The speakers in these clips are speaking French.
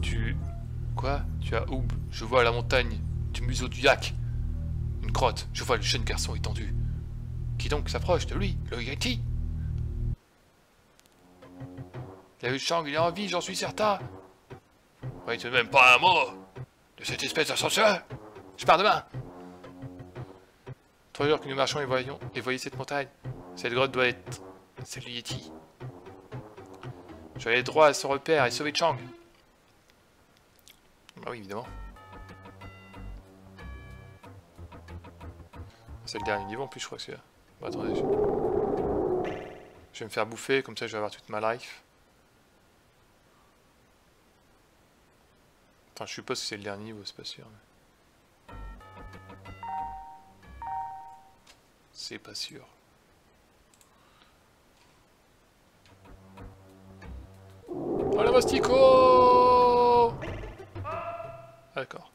Tu... Quoi? Tu as Oub, je vois la montagne du museau du yak. Une grotte, je vois le jeune garçon étendu. Qui donc s'approche de lui? Le Yeti La Chang, il est en vie, j'en suis certain. Tout de même pas un mot de cette espèce d'ascenseur. Je pars demain. Trois jours que nous marchons et voyons et voyez cette montagne. Cette grotte doit être celle du Yeti. Je vais aller droit à son repère et sauver Chang. Bah oui, évidemment. C'est le dernier niveau en plus, je crois que c'est là. Bon, attendez. Je... je vais me faire bouffer, comme ça je vais avoir toute ma life. Enfin, je suppose que c'est le dernier niveau, c'est pas sûr. mais- C'est pas sûr. Oh la mastico D'accord.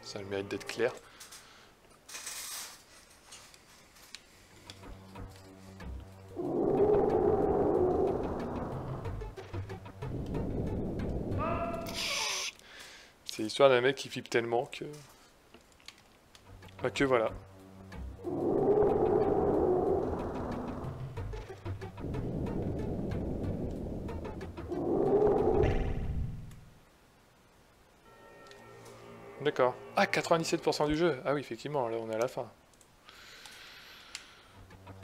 Ça a le mérite d'être clair. C'est l'histoire d'un mec qui flippe tellement que... Bah que voilà. D'accord. Ah, 97% du jeu Ah oui, effectivement, là on est à la fin.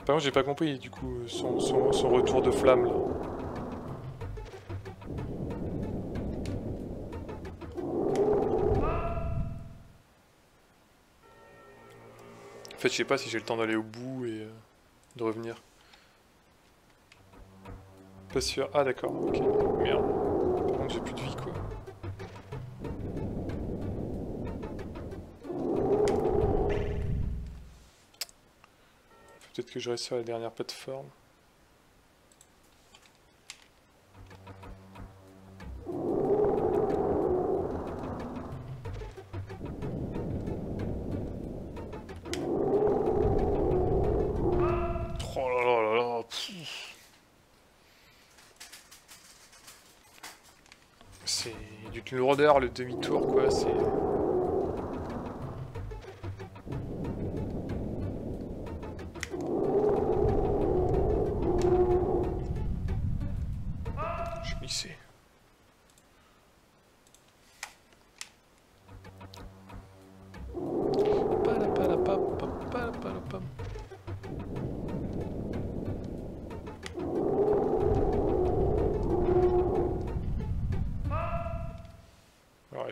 Par contre, j'ai pas compris, du coup, son, son- son retour de flamme, là. En fait, je sais pas si j'ai le temps d'aller au bout et euh, de revenir. Pas sûr. Ah, d'accord, ok. Merde. Par contre, j'ai plus de vie, quoi. Peut-être que je reste sur la dernière plateforme. D'une lourdeur le demi-tour quoi, c'est... Je m'y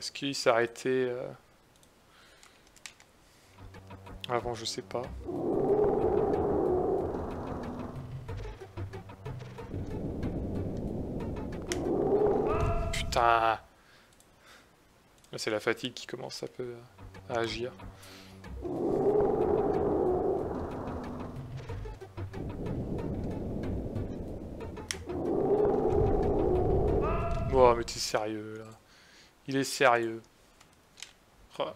est-ce qu'il s'arrêtait euh, avant Je sais pas. Putain Là, c'est la fatigue qui commence un peu à, à agir. Oh, mais t'es sérieux, là. Il est sérieux. Oh.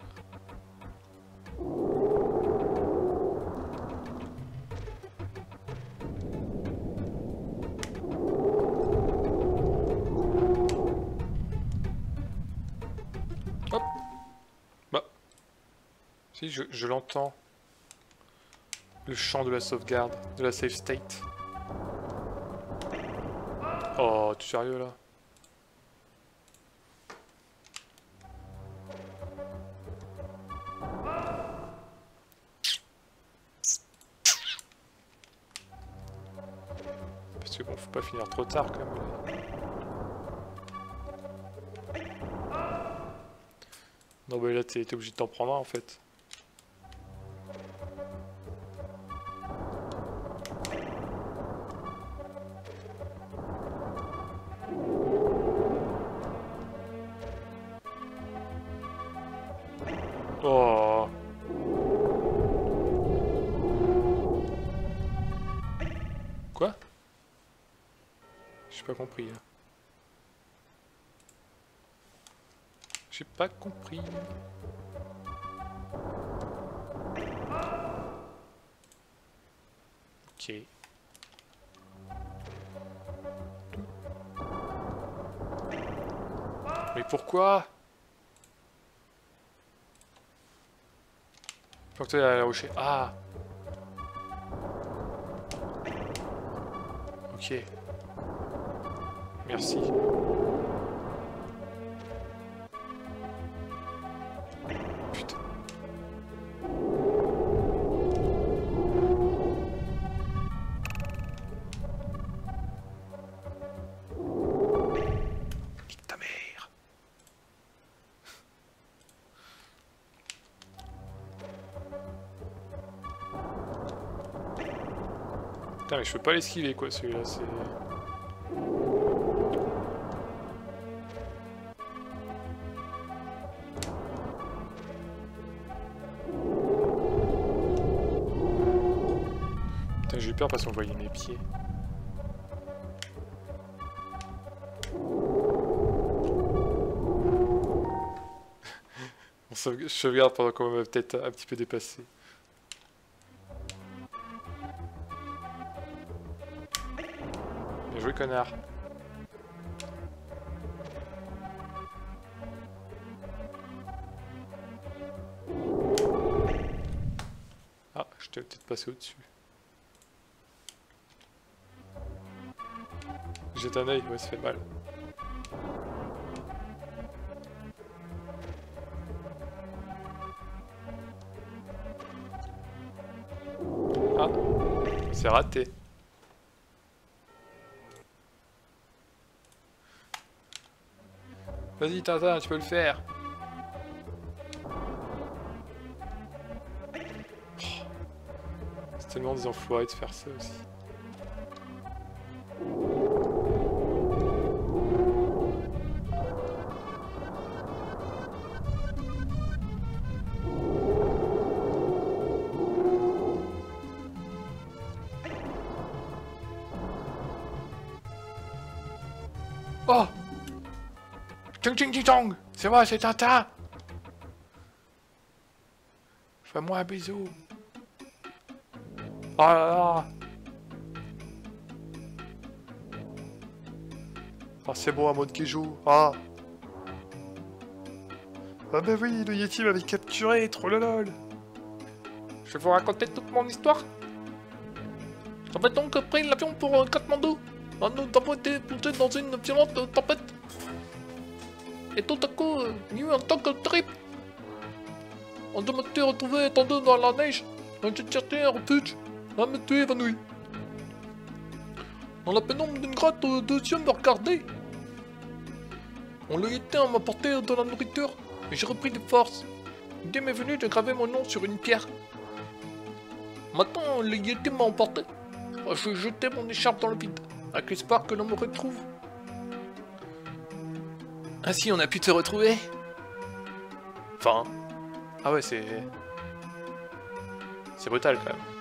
Hop. Bah. Si, je, je l'entends. Le chant de la sauvegarde, de la safe state. Oh, tu es sérieux là? Finir trop tard quand même. Non, bah là, t'es obligé de t'en prendre un en fait. Oh. Pas compris. hein. J'ai pas compris. Ok. Mais pourquoi? Faut ailles à la rocher. Ah Ok. Merci. Putain. Nique ta mère. Putain mais je peux pas l'esquiver quoi celui-là, c'est... parce qu'on voyait mes pieds. On sauvegarde pendant qu'on m'a peut-être un petit peu dépassé. Bien joué connard. Ah, je t'ai peut-être passé au-dessus. Jette un œil, ouais, ça fait mal. Ah, c'est raté. Vas-y Tintin, tu peux le faire. Oh. C'est tellement des enfoirés de faire ça aussi. Oh. Ting ting ting C'est moi, c'est Tintin Fais-moi un bisou. Oh là là. Oh c'est bon, un mode qui joue. Ah Ah bah oui, le Yeti m'avait capturé, trop lol Je vais vous raconter toute mon histoire. J'avais donc pris l'avion pour euh, Katmandou Nous avons été plongés dans une violente tempête et tout à coup, il y a eu un que trip. On a été retrouvés étendus dans la neige. A cherché un refuge. A me tué évanoui. Dans la pénombre d'une grotte, deux yeux me regardaient. On l'a été à m'apporter de la nourriture, et j'ai repris des forces. L'idée m'est venue de graver mon nom sur une pierre. Maintenant, le Yeti m'a emporté. J'ai jeté mon écharpe dans le vide, avec l'espoir que l'on me retrouve. Ainsi, on a pu te retrouver. Enfin. Ah ouais, c'est. C'est brutal quand même.